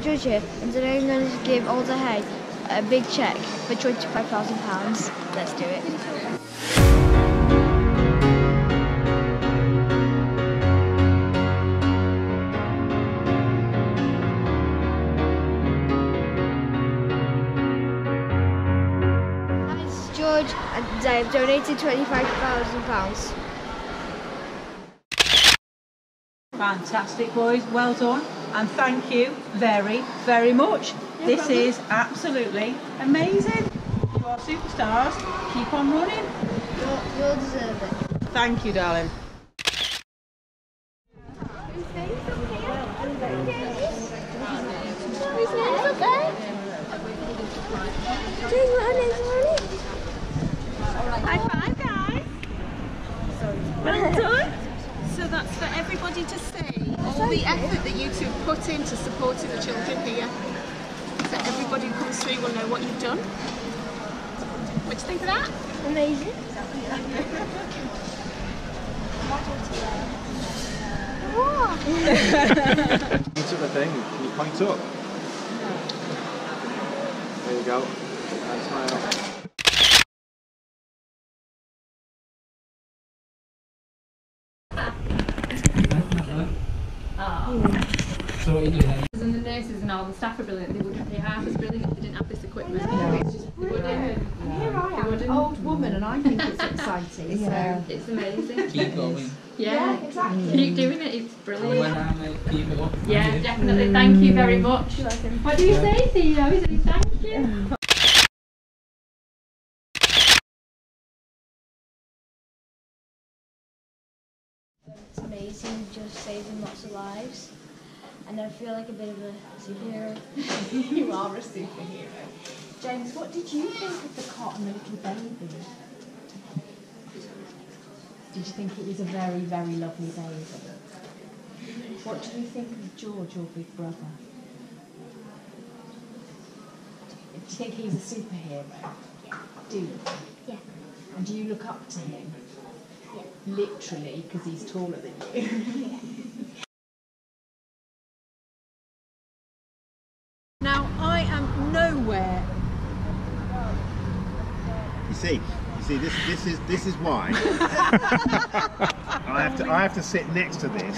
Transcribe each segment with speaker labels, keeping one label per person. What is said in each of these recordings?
Speaker 1: George here, and today I'm going to give Alder Hey a big check for £25,000. Let's do it. Hi, is George, and I have donated £25,000.
Speaker 2: Fantastic, boys. Well done. And thank you very, very much. this
Speaker 1: problem.
Speaker 2: is absolutely amazing. You are superstars. Keep on running.
Speaker 1: You'll, you'll deserve it.
Speaker 2: Thank you, darling.
Speaker 1: High five, guys.
Speaker 3: Well done. So that's for everybody to see all the effort that you two have put into supporting the children here. So everybody who comes through will know what you've done. What do you think of that?
Speaker 1: Amazing.
Speaker 4: Point up the thing. Can you point up? There you go. And smile.
Speaker 5: So what are you doing? And the nurses and all the staff are brilliant. They wouldn't be half as brilliant if they didn't have this equipment. It's just they wouldn't.
Speaker 6: Here I am,
Speaker 5: wouldn't.
Speaker 6: an old woman, and I think it's exciting. So.
Speaker 5: It's amazing.
Speaker 7: Keep going.
Speaker 5: Yeah,
Speaker 6: exactly.
Speaker 5: keep doing it. It's
Speaker 7: When
Speaker 5: brilliant.
Speaker 7: I'm like, keep it up.
Speaker 5: Yeah, definitely. Thank you very mm. much. What do you say, Theo? Is it thank you?
Speaker 1: Amazing, just saving lots of lives. And I feel like a bit of a superhero.
Speaker 6: you are a superhero. James, what did you think of the cot and the little baby? Did you think it was a very, very lovely baby? What do you think of George, your big brother? Do you think he's a superhero? Do you?
Speaker 1: Yeah.
Speaker 6: And do you look up to him? Literally, because he's taller than you.
Speaker 3: Now I am nowhere.
Speaker 4: You see, you see, this this is this is why I have to I have to sit next to this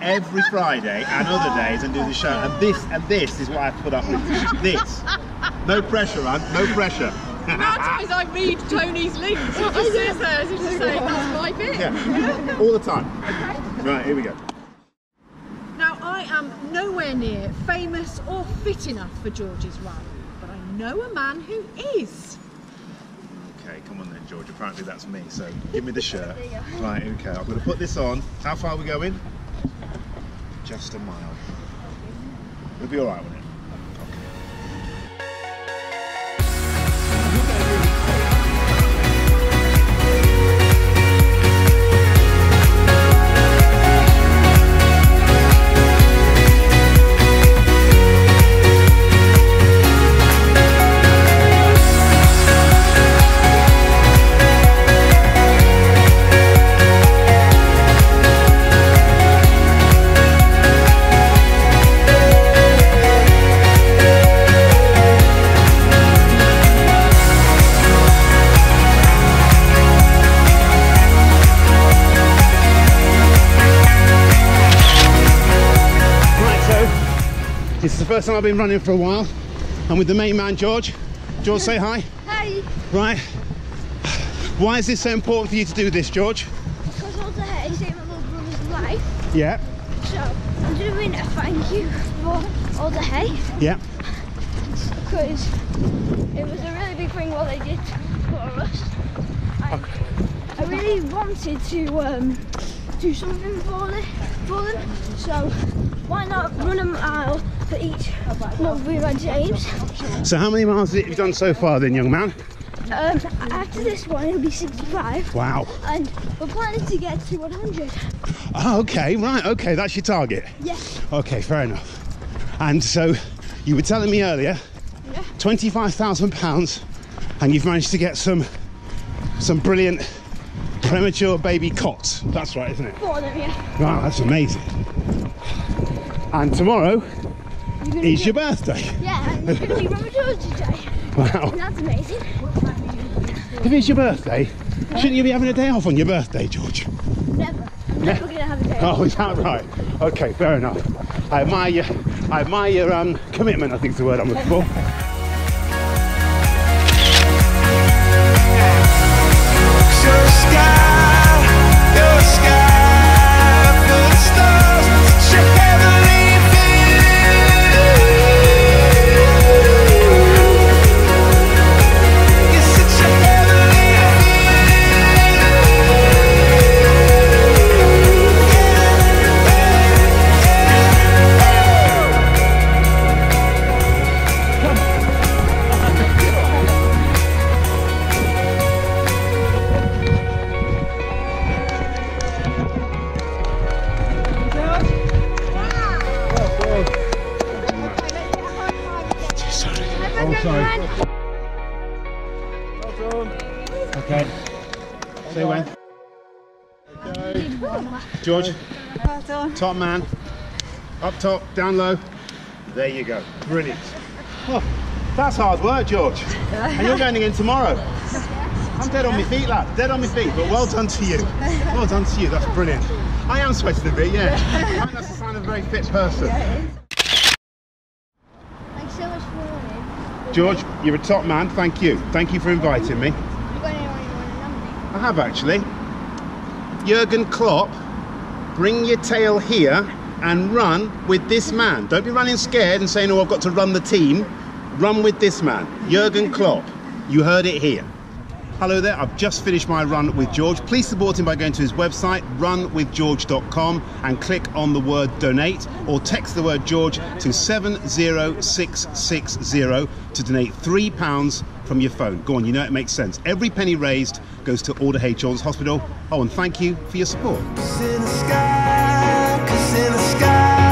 Speaker 4: every Friday and other days and do the show. And this and this is what I have to put up with. This. No pressure, man. No pressure.
Speaker 3: I read Tony's links. He just sits there as if to say, that's my bit.
Speaker 4: Yeah. All the time. Right, here we go.
Speaker 3: Now, I am nowhere near famous or fit enough for George's run, but I know a man who is.
Speaker 4: Okay, come on then, George. Apparently that's me. So give me the shirt. Right, okay. I'm going to put this on. How far are we going? Just a mile. We'll be all right with it. Is the first time I've been running for a while. I'm with the main man, George. George, say hi.
Speaker 1: Hi,
Speaker 4: Right. Why is this so important for you to do this, George?
Speaker 1: because all Alder Hey saved my little brother's life.
Speaker 4: Yeah.
Speaker 1: So I'm doing a thank you for Alder Hey
Speaker 4: Yeah.
Speaker 1: because it was a really big thing what they did for us. I, I really wanted to um, do something for them, for them. So why not run a mile for each we ran James?
Speaker 4: So how many miles have you done so far then, young man?
Speaker 1: Um, after this one it'll be 65
Speaker 4: Wow.
Speaker 1: and we're planning to get to 100.
Speaker 4: Oh, okay, right, okay, that's your target.
Speaker 1: Yes.
Speaker 4: Okay, fair enough. And so you were telling me earlier,
Speaker 1: Yeah.
Speaker 4: £25,000 and you've managed to get some some brilliant premature baby cots. That's right, isn't it?
Speaker 1: For them, yeah.
Speaker 4: Wow, that's amazing. And tomorrow It's
Speaker 1: do-
Speaker 4: your birthday.
Speaker 1: Yeah, and you're going to be today.
Speaker 4: Wow.
Speaker 1: That's amazing.
Speaker 4: If it's your birthday, shouldn't you be having a day off on your birthday, George?
Speaker 1: Never. I'm never going to have a day off.
Speaker 4: Oh, is that right? Okay, fair enough. I admire your, I admire your um, commitment, I think is the word I'm looking for. Okay. Say when. George. Top man. Up top, down low. There you go. Brilliant. Oh, that's hard work, George. And you're going again tomorrow. I'm dead on my feet, lad. Dead on my feet. But well done to you. Well done to you. That's brilliant. I am sweating a bit, yeah. I think that's the sign of a very fit person.
Speaker 1: Thanks so much for running.
Speaker 4: George, you're a top man. Thank you. Thank you for inviting me.
Speaker 1: You got anyone you want to nominate?
Speaker 4: I have actually. Jurgen Klopp, bring your tail here and run with this man. Don't be running scared and saying, oh, I've got to run the team. Run with this man, Jurgen Klopp. You heard it here. Hello there, I've just finished my run with George. Please support him by going to his website, runwithgeorge.com, and click on the word donate or text the word George to 70660 to donate £3 from your phone. Go on, you know it makes sense. Every penny raised goes to Alder Hey Children's Hospital. Oh, and thank you for your support.
Speaker 7: Cause in the sky, cause in the sky